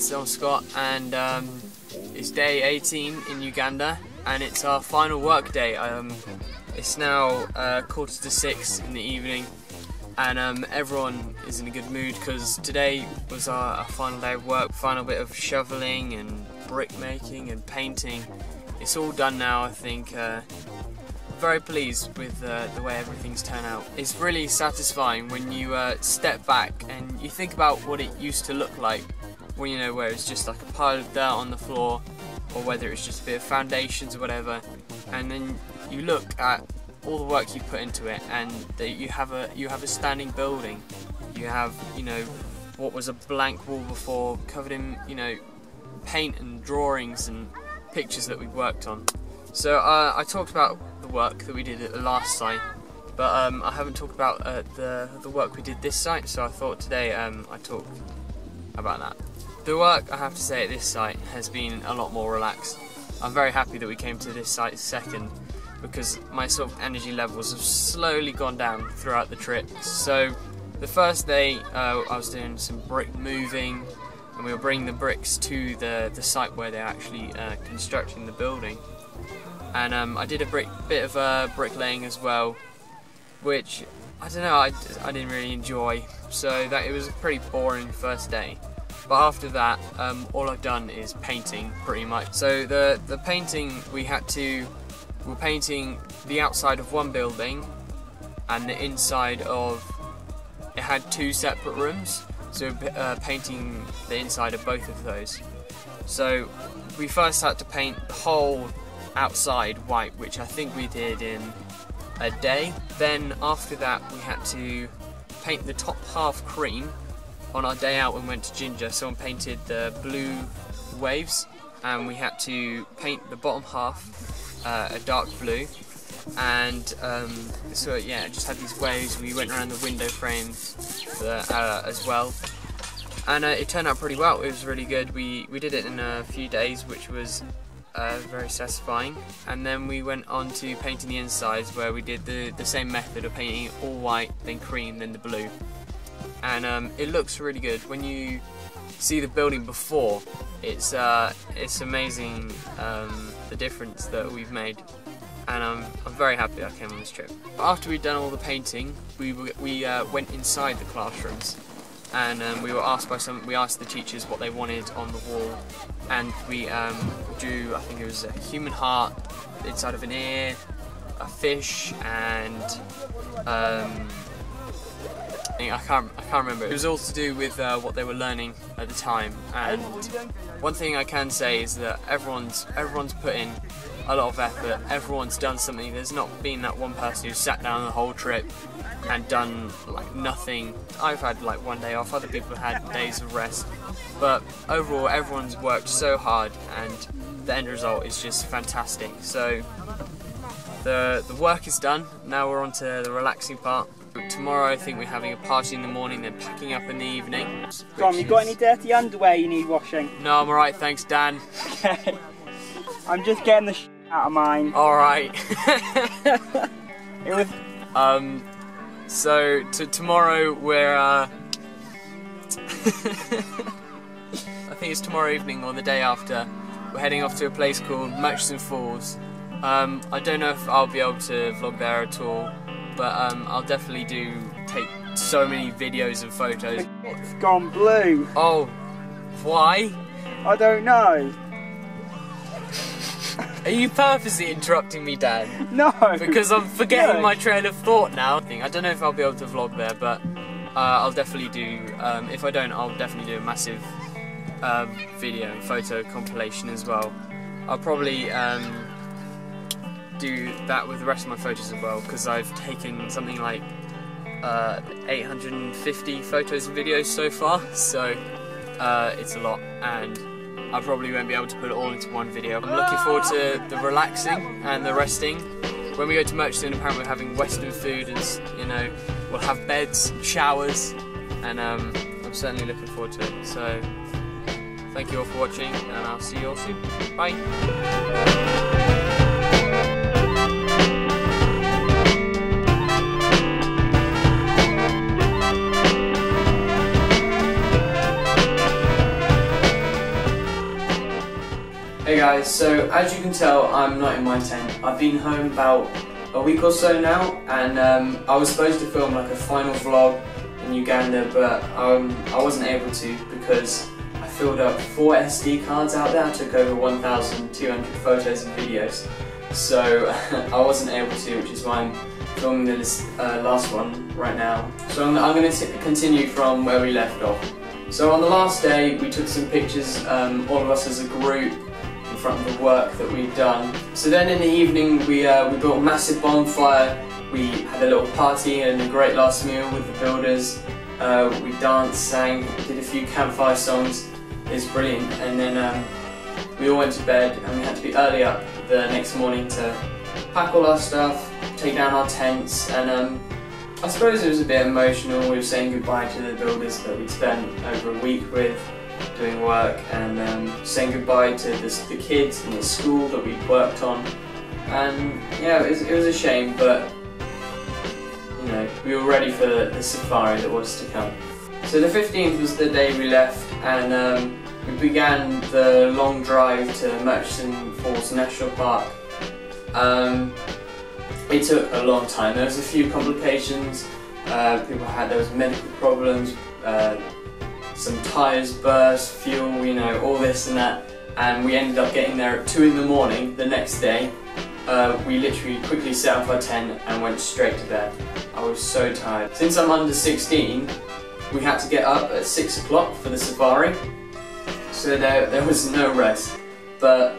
guys, I'm Scott, and um, it's day 18 in Uganda, and it's our final work day. Um, it's now uh, quarter to six in the evening, and um, everyone is in a good mood because today was our, our, final day of work, final bit of shoveling and brick making and painting. It's all done now, I think. Uh, very pleased with uh, the way everything's turned out. It's really satisfying when you uh, step back and you think about what it used to look like when you know where it's just like a pile of dirt on the floor or whether it's just a bit of foundations or whatever. And then you look at all the work you put into it and that you have a you have a standing building. You have you know what was a blank wall before covered in you know paint and drawings and pictures that we worked on. So uh, I talked about the work that we did at the last site but um, I haven't talked about uh, the, the work we did this site so I thought today um, I talk about that. The work I have to say at this site has been a lot more relaxed. I'm very happy that we came to this site second because my sort of energy levels have slowly gone down throughout the trip. So the first day uh, I was doing some brick moving and we were bringing the bricks to the, the site where they're actually uh, constructing the building. And um, I did a brick, bit of uh, bricklaying as well, which I don't know, I, I didn't really enjoy. So that it was a pretty boring first day. But after that, um, all I've done is painting pretty much. So the, the painting we had to, we we're painting the outside of one building and the inside of, it had two separate rooms. So uh, painting the inside of both of those. So we first had to paint the whole outside white, which I think we did in a day. Then after that we had to paint the top half cream on our day out we went to Jinja, someone painted the blue waves and we had to paint the bottom half uh, a dark blue. And um, so yeah just had these waves. We went around the window frames uh, as well. And uh, it turned out pretty well. It was really good. We we did it in a few days which was uh, very satisfying. And then we went on to painting the insides where we did the, the same method of painting all white then cream then the blue and um, it looks really good. When you see the building before, it's uh, it's amazing um, the difference that we've made, and I'm, I'm very happy I came on this trip. After we'd done all the painting, we we uh, went inside the classrooms, and um, we were asked by some we asked the teachers what they wanted on the wall, and we um, drew I think it was a human heart inside of an ear, a fish, and um, I can't, I can't remember. It was all to do with uh, what they were learning at the time. And one thing I can say is that everyone's, everyone's put in a lot of effort. Everyone's done something. There's not been that one person who sat down the whole trip and done like nothing. I've had like one day off. Other people had days of rest. But overall, everyone's worked so hard, and the end result is just fantastic. So the the work is done. Now we're on to the relaxing part. Tomorrow I think we're having a party in the morning, then packing up in the evening. Tom, you got any dirty underwear you need washing? No, I'm alright, thanks Dan. Okay. I'm just getting the out of mine. Alright. it was... Um, so, to tomorrow we're, uh... I think it's tomorrow evening or the day after. We're heading off to a place called Murchison Falls. Um, I don't know if I'll be able to vlog there at all but um, I'll definitely do take so many videos and photos. It's gone blue. Oh, why? I don't know. Are you purposely interrupting me, Dan? No. Because I'm forgetting no. my train of thought now. I don't know if I'll be able to vlog there, but uh, I'll definitely do. Um, if I don't, I'll definitely do a massive um, video and photo compilation as well. I'll probably um, do that with the rest of my photos as well because I've taken something like uh, 850 photos and videos so far so uh, it's a lot and I probably won't be able to put it all into one video. I'm looking forward to the relaxing and the resting. When we go to Murchison apparently we're having western food and you know we'll have beds, showers and um, I'm certainly looking forward to it so thank you all for watching and I'll see you all soon. Bye! Guys, so as you can tell I'm not in my tent. I've been home about a week or so now and um, I was supposed to film like a final vlog in Uganda but um, I wasn't able to because I filled up four SD cards out there. I took over 1,200 photos and videos so I wasn't able to which is why I'm filming this uh, last one right now. So I'm, I'm going to continue from where we left off. So on the last day we took some pictures, um, all of us as a group, of the work that we'd done. So then in the evening we, uh, we built a massive bonfire, we had a little party and a great last meal with the builders. Uh, we danced, sang, did a few campfire songs, it was brilliant. And then um, we all went to bed and we had to be early up the next morning to pack all our stuff, take down our tents and um, I suppose it was a bit emotional. We were saying goodbye to the builders that we'd spent over a week with doing work and um, saying goodbye to the, the kids in the school that we'd worked on. And yeah, it was, it was a shame, but you know, we were ready for the safari that was to come. So the 15th was the day we left and um, we began the long drive to Murchison Falls National Park. Um, it took a long time. There was a few complications. Uh, people had there was medical problems, uh, some tyres burst, fuel, you know, all this and that. And we ended up getting there at two in the morning the next day. Uh, we literally quickly set up our tent and went straight to bed. I was so tired. Since I'm under 16, we had to get up at six o'clock for the safari. So there, there was no rest. But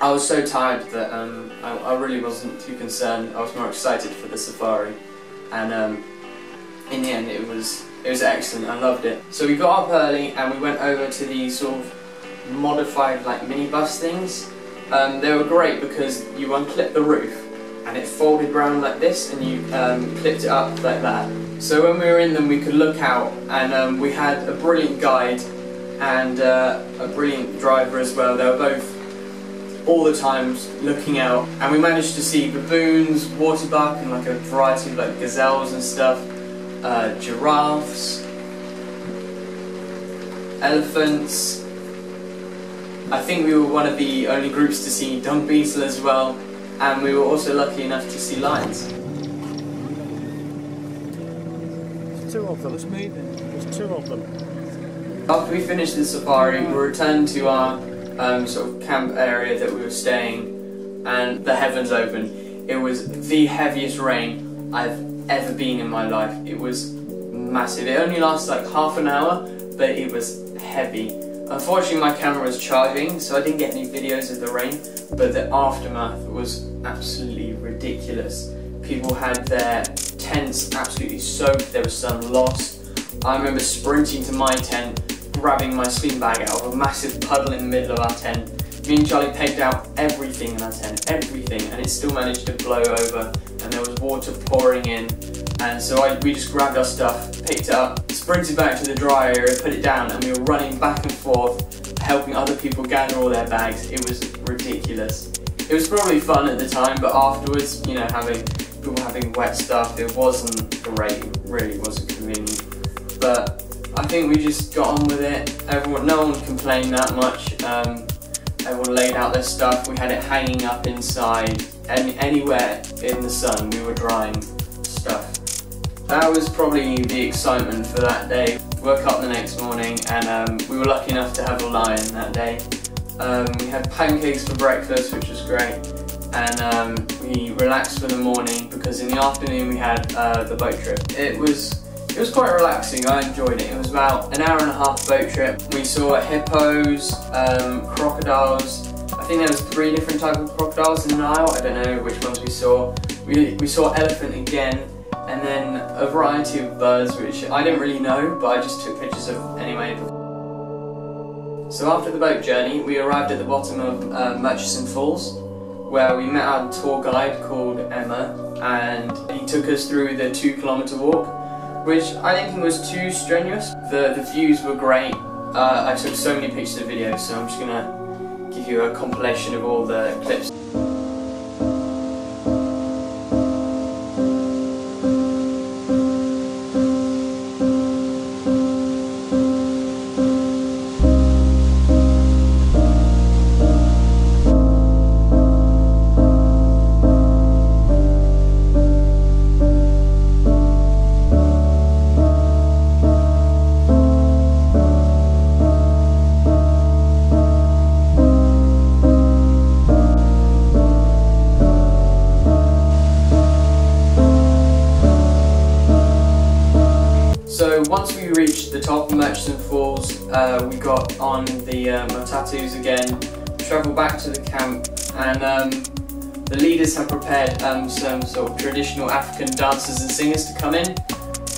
I was so tired that um, I, I, really wasn't too concerned. I was more excited for the safari, and um, in the end, it was it was excellent. I loved it. So we got up early and we went over to these sort of modified like minibus things. Um, they were great because you unclip the roof and it folded round like this, and you um, clipped it up like that. So when we were in them, we could look out, and um, we had a brilliant guide and uh, a brilliant driver as well. They were both all the times looking out and we managed to see baboons, waterbuck and like a variety of like gazelles and stuff, uh, giraffes, elephants. I think we were one of the only groups to see dung beetle as well and we were also lucky enough to see lions. There's two of them, it's moving. There's two of them. After we finished the safari, we returned to our um, sort of camp area that we were staying, and the heavens opened. It was the heaviest rain I've ever been in my life. It was massive. It only lasted like half an hour, but it was heavy. Unfortunately, my camera was charging, so I didn't get any videos of the rain, but the aftermath was absolutely ridiculous. People had their tents absolutely soaked, there was some lost. I remember sprinting to my tent, grabbing my sling bag out of a massive puddle in the middle of our tent. And Charlie pegged out everything in our tent, everything, and it still managed to blow over, and there was water pouring in. And so I, we just grabbed our stuff, picked it up, sprinted back to the dry area, put it down, and we were running back and forth, helping other people gather all their bags. It was ridiculous. It was probably fun at the time, but afterwards, you know, having people having wet stuff, it wasn't great. It really wasn't convenient. But I think we just got on with it. Everyone, no one complained that much. Um, everyone laid out their stuff. We had it hanging up inside. and anywhere in the sun, we were drying stuff. That was probably the excitement for that day. Woke up the next morning and um, we were lucky enough to have a lion that day. Um, we had pancakes for breakfast, which was great, and um, we relaxed for the morning because in the afternoon we had uh, the boat trip. It was it was quite relaxing, I enjoyed it. It was about an hour and a half boat trip. We saw hippos, um, crocodiles, I think there was three different types of crocodiles in the Nile, I don't know which ones we saw. We, we saw elephant again, and then a variety of birds which I didn't really know, but I just took pictures of anyway. So after the boat journey, we arrived at the bottom of uh, Murchison Falls, where we met our tour guide called Emma, and he took us through the two kilometre walk which I didn't think was too strenuous. The, the views were great. Uh, I took so many pictures of videos, so I'm just gonna give you a compilation of all the clips. Once we reached the top of Murchison Falls, uh, we got on the uh, matatus again, travelled back to the camp, and um, the leaders have prepared um, some sort of traditional African dancers and singers to come in,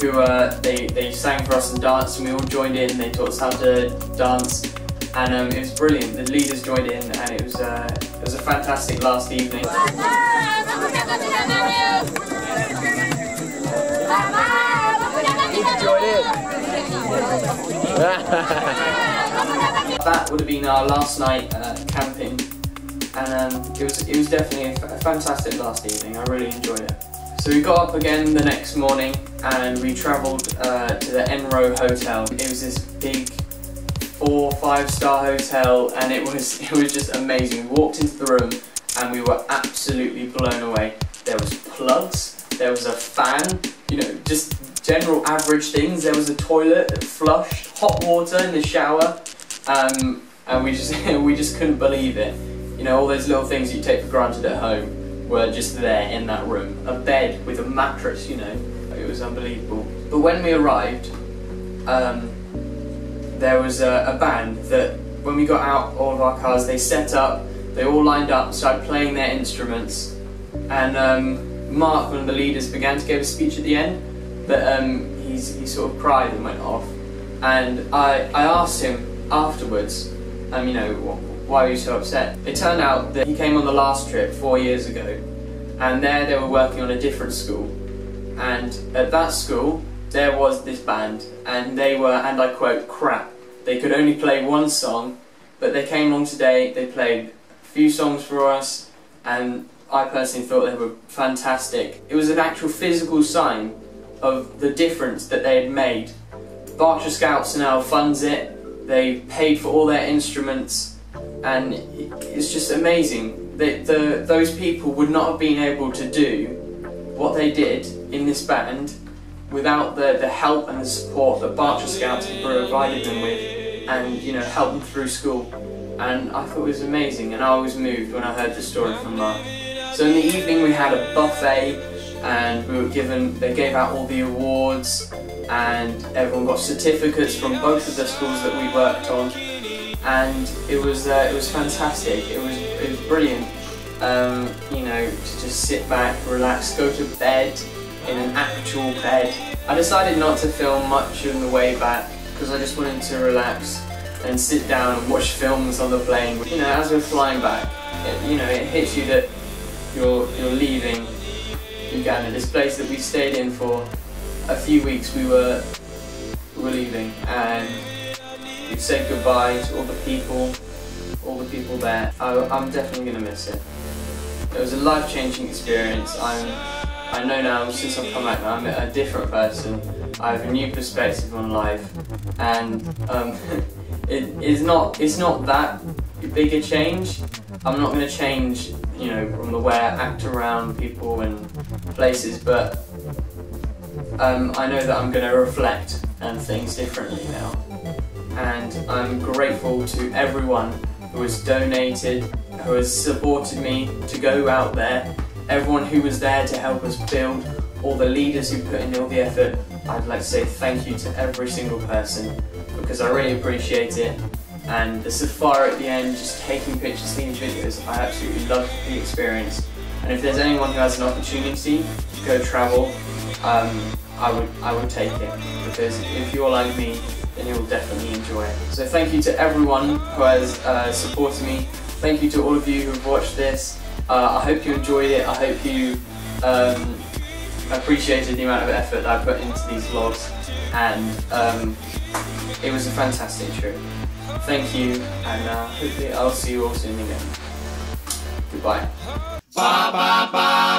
who uh, they, they sang for us and danced, and we all joined in, they taught us how to dance, and um, it was brilliant. The leaders joined in, and it was, uh, it was a fantastic last evening. that would have been our last night uh, camping, and um, it was it was definitely a, fantastic last evening. I really enjoyed it. So we got up again the next morning and we travelled uh, to the Enro Hotel. It was this big four, five star hotel and it was it was just amazing. We walked into the room and we were absolutely blown away. There was plugs, there was a fan, you know, just general average things. There was a toilet that flushed, hot water in the shower, um, and we just we just couldn't believe it. You know, all those little things you take for granted at home were just there in that room. A bed with a mattress, you know, it was unbelievable. But when we arrived, um, there was a, a band that when we got out all of our cars, they set up, they all lined up, started playing their instruments, and um, Mark, one of the leaders, began to give a speech at the end but um, he's, he sort of cried and went off. And I, I asked him afterwards, um, you know, why were you so upset? It turned out that he came on the last trip four years ago, and there they were working on a different school. And at that school, there was this band, and they were, and I quote, crap. They could only play one song, but they came along today, they played a few songs for us, and I personally thought they were fantastic. It was an actual physical sign of the difference that they had made. Berkshire Scouts now funds it, they paid for all their instruments, and it's just amazing. that the, those people would not have been able to do what they did in this band without the, the help and the support that Berkshire Scouts provided them with and you know helped them through school and I thought it was amazing and I was moved when I heard the story from Mark. So in the evening we had a buffet and we were given, they gave out all the awards and everyone got certificates from both of the schools that we worked on and it was uh, it was fantastic, it was, it was brilliant um, you know, to just sit back, relax, go to bed in an actual bed. I decided not to film much on the way back because I just wanted to relax and sit down and watch films on the plane. You know, as we're flying back, it, you know, it hits you that you're, you're leaving Uganda, this place that we stayed in for a few weeks. We were, we were leaving and we said goodbye to all the people, all the people there. I, I'm definitely going to miss it. It was a life-changing experience. I'm, I know now, since I've come back, now, I'm a different person. I have a new perspective on life, and um, it is not, it's not that big a change. I'm not going to change you know, from the way I act around people and places, but um, I know that I'm going to reflect on things differently now. And I'm grateful to everyone who has donated, who has supported me to go out there, everyone who was there to help us build, all the leaders who put in all the effort. I'd like to say thank you to every single person because I really appreciate it and the safari at the end, just taking pictures, taking videos, I absolutely loved the experience. And if there's anyone who has an opportunity to go travel, um, I would I would take it because if you're like me, then you'll definitely enjoy it. So thank you to everyone who has uh, supported me. Thank you to all of you who've watched this. Uh, I hope you enjoyed it. I hope you um, appreciated the amount of effort that I put into these vlogs and um, it was a fantastic trip. Thank you and uh, hopefully I'll see you all soon again. Goodbye. Ba, ba, ba,